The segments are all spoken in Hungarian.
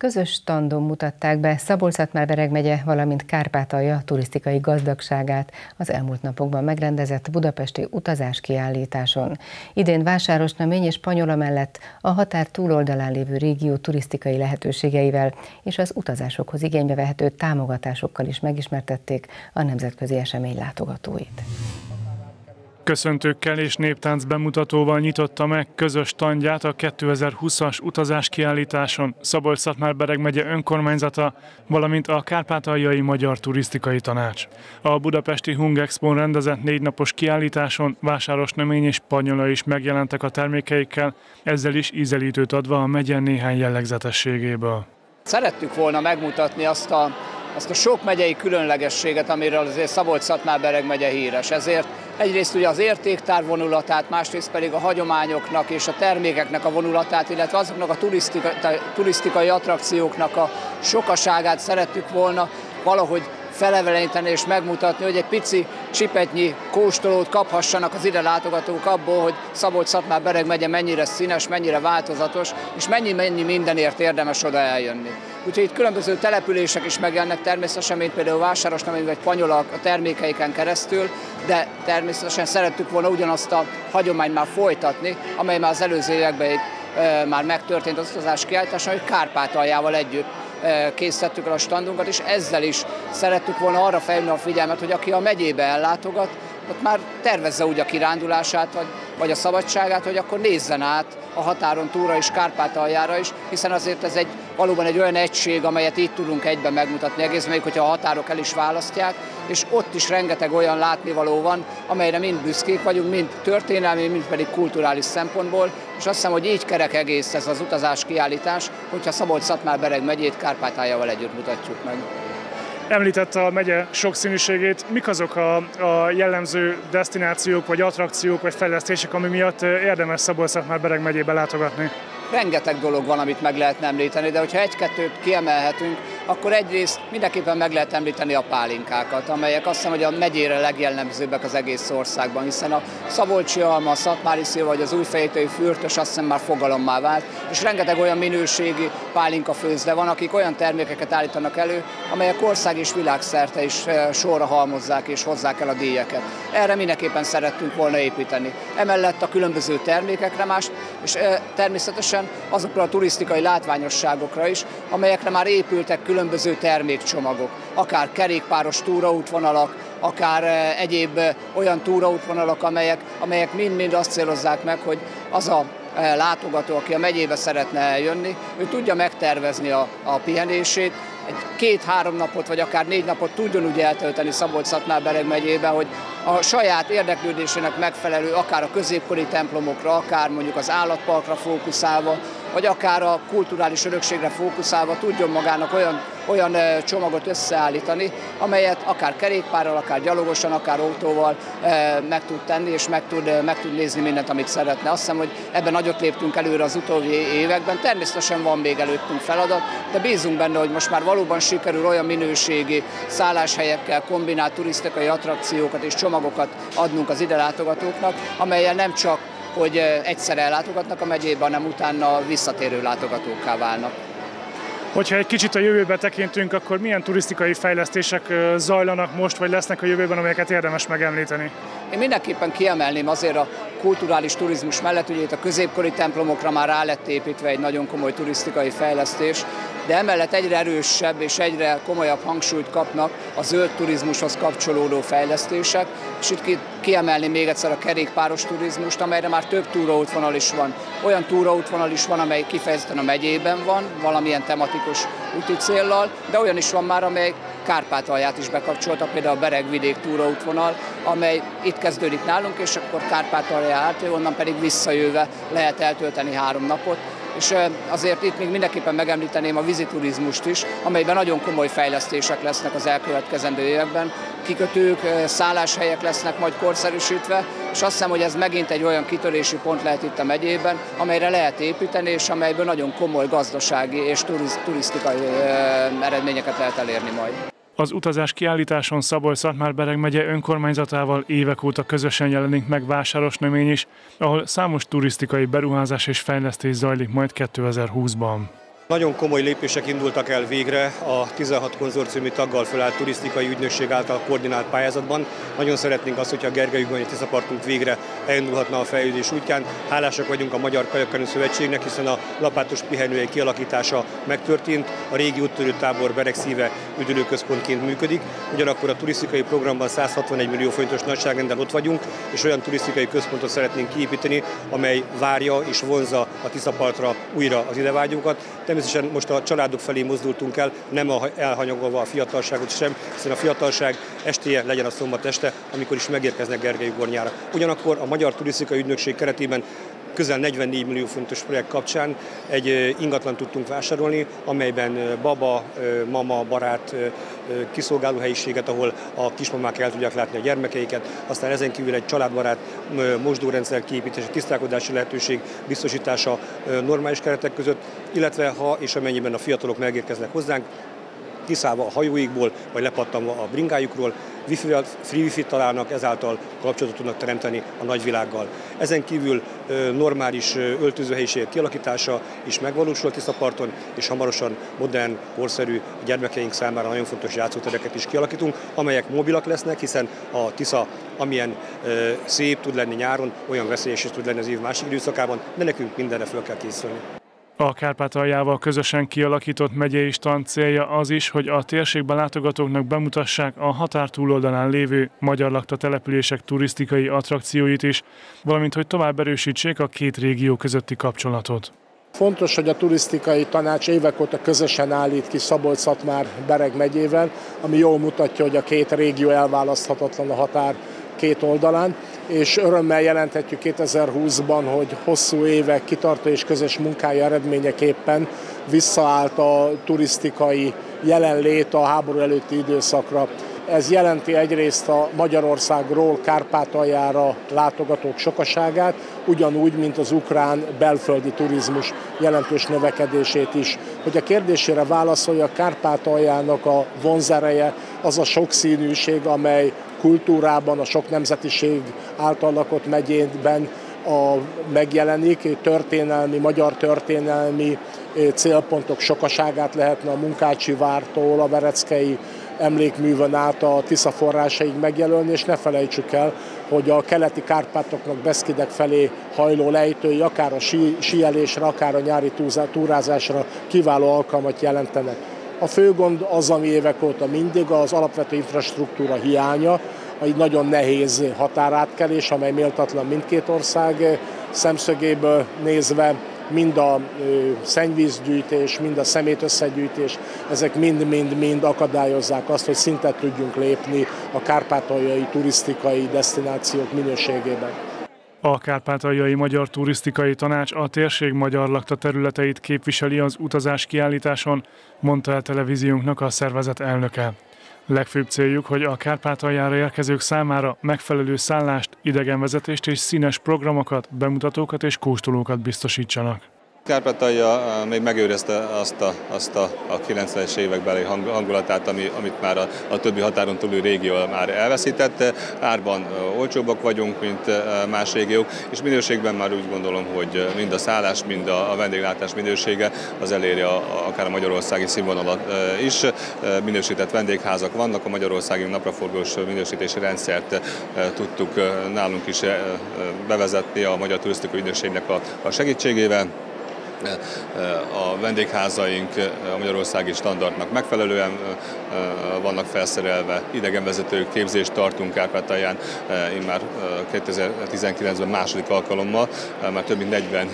Közös standon mutatták be szabolcs bereg megye, valamint Kárpátalja turisztikai gazdagságát az elmúlt napokban megrendezett budapesti utazáskiállításon. Idén Vásárosnamény és Panyola mellett a határ túloldalán lévő régió turisztikai lehetőségeivel és az utazásokhoz igénybe vehető támogatásokkal is megismertették a nemzetközi esemény látogatóit. Köszöntőkkel és néptánc bemutatóval nyitotta meg közös tandját a 2020-as utazás kiállításon szabolcs bereg megye önkormányzata, valamint a Kárpátaljai Magyar Turisztikai Tanács. A budapesti Hung Expo rendezett négy napos kiállításon vásáros nömény és panyola is megjelentek a termékeikkel, ezzel is ízelítőt adva a megye néhány jellegzetességéből. Szerettük volna megmutatni azt a azt a sok megyei különlegességet, amiről azért Szabolcs-Szatmár-Bereg megye híres. Ezért egyrészt ugye az értéktár vonulatát, másrészt pedig a hagyományoknak és a termékeknek a vonulatát, illetve azoknak a turisztika, turisztikai attrakcióknak a sokaságát szerettük volna valahogy feleveleníteni és megmutatni, hogy egy pici csipetnyi kóstolót kaphassanak az ide látogatók abból, hogy Szabolcs-Szatmár Bereg megye mennyire színes, mennyire változatos, és mennyi-mennyi mindenért érdemes oda eljönni. Úgyhogy itt különböző települések is megjelennek természetesen, mint például Vásárosnamény vagy Panyola a termékeiken keresztül, de természetesen szerettük volna ugyanazt a hagyományt már folytatni, amely már az előző években már megtörtént az utazás kiállításon, hogy Kárpátaljával együtt készítettük el a standunkat, és ezzel is szerettük volna arra felhívni a figyelmet, hogy aki a megyébe ellátogat, ott már tervezze úgy a kirándulását, vagy, vagy a szabadságát, hogy akkor nézzen át a határon túlra is, Kárpátaljára is, hiszen azért ez egy valóban egy olyan egység, amelyet itt tudunk egyben megmutatni egész, még hogyha a határok el is választják, és ott is rengeteg olyan látnivaló van, amelyre mind büszkék vagyunk, mind történelmi, mind pedig kulturális szempontból, és azt hiszem, hogy így kerek egész ez az utazás kiállítás, hogyha Szabolcs-Szatmár-Bereg megyét Kárpátájával együtt mutatjuk meg. Említette a megye sokszínűségét. Mik azok a, a jellemző destinációk, vagy attrakciók, vagy fejlesztések, ami miatt érdemes Szabolcs-Szatmár-Bereg megyébe látogatni? Rengeteg dolog van, amit meg lehetne említeni, de hogyha egy-kettőt kiemelhetünk, akkor egyrészt mindenképpen meg lehet említeni a pálinkákat, amelyek azt hiszem, hogy a megyére legjellemzőbbek az egész országban, hiszen a Szabolcsi alma, a Szatmári szél vagy az újfejtői fürtös azt hiszem már fogalommá vált, és rengeteg olyan minőségi pálinka főzde van, akik olyan termékeket állítanak elő, amelyek ország és világszerte is eh, sorra halmozzák és hozzák el a díjeket. Erre mindenképpen szerettünk volna építeni. Emellett a különböző termékekre más, és eh, természetesen azokra a turisztikai látványosságokra is, amelyekre már épültek különböző termékcsomagok, akár kerékpáros túraútvonalak, akár eh, egyéb eh, olyan túraútvonalak, amelyek, amelyek mind-mind azt célozzák meg, hogy az a eh, látogató, aki a megyébe szeretne eljönni, ő tudja megtervezni a, a pihenését, egy két-három napot, vagy akár négy napot tudjon úgy eltölteni Szabolcs-Szatmár-Bereg megyébe, hogy a saját érdeklődésének megfelelő, akár a középkori templomokra, akár mondjuk az állatparkra fókuszálva, vagy akár a kulturális örökségre fókuszálva tudjon magának olyan, olyan csomagot összeállítani, amelyet akár kerékpárral, akár gyalogosan, akár autóval meg tud tenni, és meg tud, meg tud nézni mindent, amit szeretne. Azt hiszem, hogy ebben nagyot léptünk előre az utóbbi években. Természetesen van még előttünk feladat, de bízunk benne, hogy most már valóban sikerül olyan minőségi szálláshelyekkel kombinált turisztikai attrakciókat és csomagokat adnunk az ide látogatóknak, amelyen nem csak hogy egyszer ellátogatnak a megyébe, hanem utána visszatérő látogatókká válnak. Hogyha egy kicsit a jövőbe tekintünk, akkor milyen turisztikai fejlesztések zajlanak most, vagy lesznek a jövőben, amelyeket érdemes megemlíteni? Én mindenképpen kiemelném azért a kulturális turizmus mellett, ugye itt a középkori templomokra már rá lett építve egy nagyon komoly turisztikai fejlesztés, de emellett egyre erősebb és egyre komolyabb hangsúlyt kapnak a zöld turizmushoz kapcsolódó fejlesztések, és itt kiemelni még egyszer a kerékpáros turizmust, amelyre már több túraútvonal is van. Olyan túraútvonal is van, amely kifejezetten a megyében van, valamilyen tematikus úti céllal, de olyan is van már, amely Kárpátalját is bekapcsolta, például a Beregvidék túraútvonal, amely itt kezdődik nálunk, és akkor Kárpátalja át, onnan pedig visszajöve lehet eltölteni három napot és azért itt még mindenképpen megemlíteném a víziturizmust is, amelyben nagyon komoly fejlesztések lesznek az elkövetkezendő években. Kikötők, szálláshelyek lesznek majd korszerűsítve, és azt hiszem, hogy ez megint egy olyan kitörési pont lehet itt a megyében, amelyre lehet építeni, és amelyből nagyon komoly gazdasági és turisztikai eredményeket lehet elérni majd. Az utazás kiállításon Szabolcs-Szatmár-Bereg megye önkormányzatával évek óta közösen jelenik meg vásáros nömény is, ahol számos turisztikai beruházás és fejlesztés zajlik majd 2020-ban. Nagyon komoly lépések indultak el végre a 16 konzorciumi taggal felállt turisztikai ügynökség által koordinált pályázatban. Nagyon szeretnénk azt, hogyha a Gergely Tiszapartunk végre elindulhatna a fejlődés útján. Hálásak vagyunk a Magyar Kajakkenő Szövetségnek, hiszen a lapátos pihenőhely kialakítása megtörtént, a régi úttörő tábor Beregszíve üdülőközpontként működik. Ugyanakkor a turisztikai programban 161 millió forintos nagyságrendel ott vagyunk, és olyan turisztikai központot szeretnénk kiépíteni, amely várja és vonza a Tiszapartra újra az idevágyókat. Természetesen most a családok felé mozdultunk el, nem elhanyagolva a fiatalságot sem, hiszen a fiatalság estéje legyen a szombat este, amikor is megérkeznek Gergely Gornyára. Ugyanakkor a Magyar Turisztikai Ügynökség keretében közel 44 millió fontos projekt kapcsán egy ingatlan tudtunk vásárolni, amelyben baba, mama, barát, kiszolgáló helyiséget, ahol a kismamák el tudják látni a gyermekeiket, aztán ezen kívül egy családbarát mosdórendszer kiépítése, tisztálkodási lehetőség biztosítása normális keretek között, illetve ha és amennyiben a fiatalok megérkeznek hozzánk, kiszállva a hajóikból, vagy lepattanva a bringájukról, wifi free wifi találnak, ezáltal kapcsolatot tudnak teremteni a nagyvilággal. Ezen kívül normális öltözőhelyiségek kialakítása is megvalósul a Tiszaparton, és hamarosan modern, korszerű gyermekeink számára nagyon fontos játszótereket is kialakítunk, amelyek mobilak lesznek, hiszen a Tisza amilyen szép tud lenni nyáron, olyan veszélyes is tud lenni az év másik időszakában, de nekünk mindenre fel kell készülni. A Kárpátaljával közösen kialakított megyei stand célja az is, hogy a térségben látogatóknak bemutassák a határ túloldalán lévő magyar lakta települések turisztikai attrakcióit is, valamint hogy tovább erősítsék a két régió közötti kapcsolatot. Fontos, hogy a turisztikai tanács évek óta közösen állít ki Szabolcs-Szatmár Bereg megyével, ami jól mutatja, hogy a két régió elválaszthatatlan a határ két oldalán, és örömmel jelenthetjük 2020-ban, hogy hosszú évek kitartó és közös munkája eredményeképpen visszaállt a turisztikai jelenlét a háború előtti időszakra. Ez jelenti egyrészt a Magyarországról Kárpátaljára látogatók sokaságát, ugyanúgy, mint az ukrán belföldi turizmus jelentős növekedését is. Hogy a kérdésére válaszolja, Kárpátaljának a vonzereje az a sokszínűség, amely kultúrában, a sok nemzetiség által lakott megyében a, megjelenik, történelmi, magyar történelmi célpontok sokaságát lehetne a Munkácsi vártól, a Vereckei emlékművön át a Tisza forrásaig megjelölni, és ne felejtsük el, hogy a keleti Kárpátoknak Beszkidek felé hajló lejtői akár a sí, síelésre, akár a nyári túrázásra kiváló alkalmat jelentenek. A fő gond az, ami évek óta mindig az alapvető infrastruktúra hiánya, egy nagyon nehéz határátkelés, amely méltatlan mindkét ország szemszögéből nézve, mind a szennyvízgyűjtés, mind a szemétösszegyűjtés, ezek mind-mind-mind akadályozzák azt, hogy szintet tudjunk lépni a kárpátaljai turisztikai destinációk minőségében. A Kárpátaljai Magyar Turisztikai Tanács a térség magyar lakta területeit képviseli az utazás kiállításon, mondta el televíziónknak a szervezet elnöke. Legfőbb céljuk, hogy a Kárpátaljára érkezők számára megfelelő szállást, idegenvezetést és színes programokat, bemutatókat és kóstolókat biztosítsanak. Kárpátalja még megőrizte azt a, azt a, a 90-es évekbeli hangulatát, ami, amit már a, a többi határon túli régió már elveszítette. Árban olcsóbbak vagyunk, mint más régiók, és minőségben már úgy gondolom, hogy mind a szállás, mind a, a vendéglátás minősége az eléri a, a, akár a magyarországi színvonalat is. Minősített vendégházak vannak, a magyarországi napraforgós minősítési rendszert tudtuk nálunk is bevezetni a Magyar Turisztikai Ügynökségnek a, a segítségével a vendégházaink a magyarországi standardnak megfelelően vannak felszerelve, idegenvezető képzést tartunk Kárpátalján, én már 2019-ben második alkalommal, már több mint 40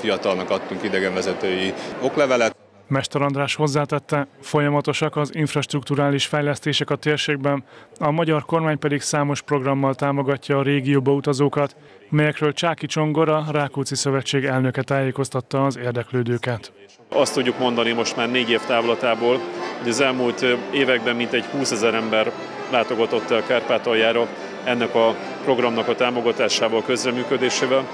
fiatalnak adtunk idegenvezetői oklevelet. Mester András hozzátette, folyamatosak az infrastruktúrális fejlesztések a térségben, a magyar kormány pedig számos programmal támogatja a régióba utazókat, melyekről Csáki Csongora, Rákóczi Szövetség elnöke tájékoztatta az érdeklődőket. Azt tudjuk mondani most már négy év távlatából, hogy az elmúlt években mintegy 20 ezer ember látogatott el Kárpátaljára ennek a programnak a támogatásával, közreműködésével,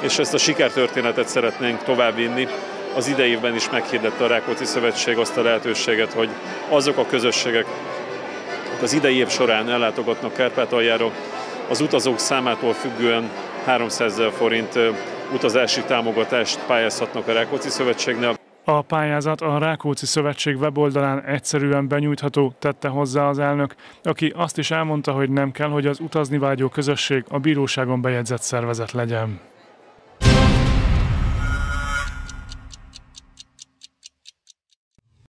és ezt a sikertörténetet szeretnénk továbbvinni, az idejében is meghirdette a Rákóczi Szövetség azt a lehetőséget, hogy azok a közösségek, az idei év során ellátogatnak Kárpátaljára, az utazók számától függően 300 ezer forint utazási támogatást pályázhatnak a Rákóczi Szövetségnél. A pályázat a Rákóczi Szövetség weboldalán egyszerűen benyújtható, tette hozzá az elnök, aki azt is elmondta, hogy nem kell, hogy az utazni vágyó közösség a bíróságon bejegyzett szervezet legyen.